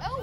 Oh.